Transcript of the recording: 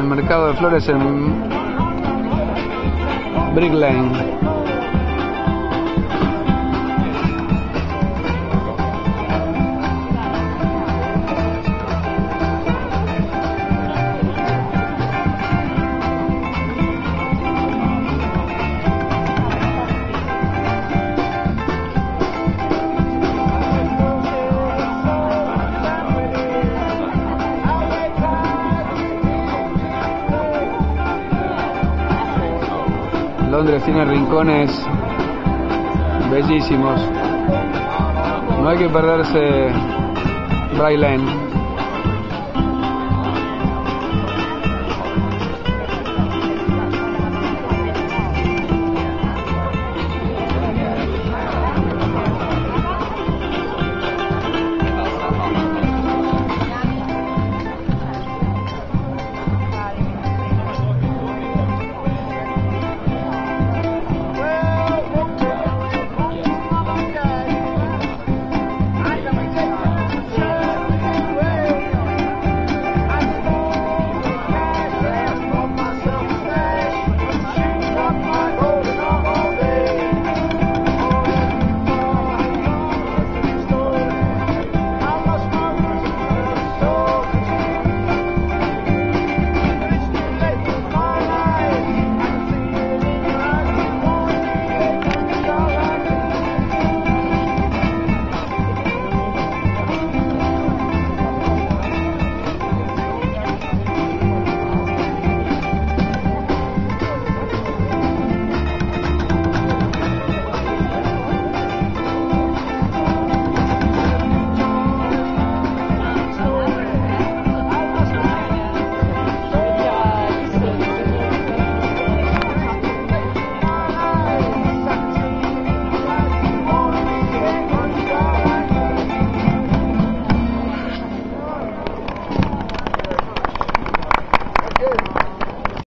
mercado de flores en Brick Lane. Londres tiene rincones bellísimos. No hay que perderse Bright Lane.